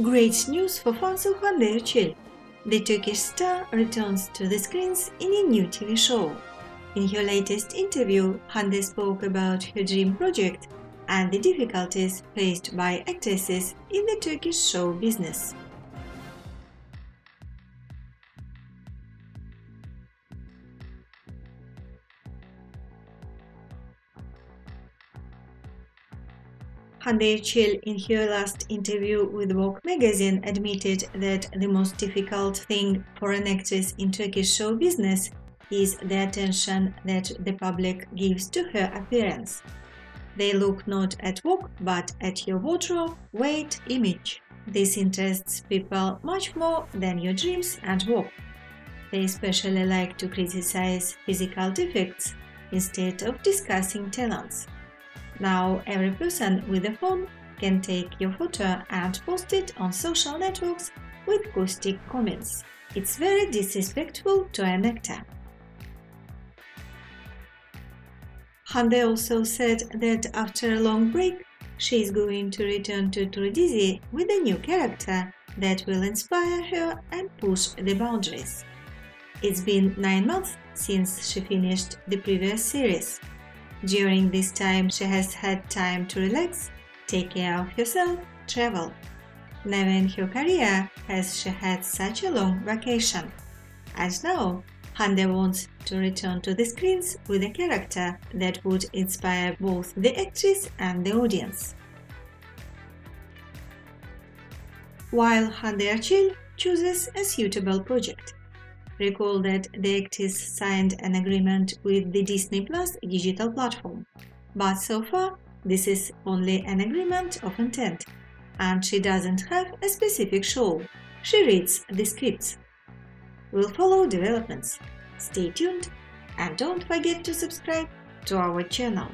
Great news for fans of Hande Erçel. The Turkish star returns to the screens in a new TV show. In her latest interview, Hande spoke about her dream project and the difficulties faced by actresses in the Turkish show business. Hande Erçel, in her last interview with Vogue magazine, admitted that the most difficult thing for an actress in Turkish show business is the attention that the public gives to her appearance. They look not at Vogue but at your wardrobe, weight, image. This interests people much more than your dreams and work. They especially like to criticize physical defects instead of discussing talents. Now every person with a phone can take your photo and post it on social networks with caustic comments. It's very disrespectful to an actor. Hande also said that after a long break, she is going to return to True Dizi with a new character that will inspire her and push the boundaries. It's been nine months since she finished the previous series. During this time, she has had time to relax, take care of herself, travel. Never in her career has she had such a long vacation. And now, Hande wants to return to the screens with a character that would inspire both the actress and the audience. While Hande Erçel chooses a suitable project. Recall that the actress signed an agreement with the Disney Plus digital platform, but so far this is only an agreement of intent, and she doesn't have a specific show. She reads the scripts. We'll follow developments. Stay tuned and don't forget to subscribe to our channel.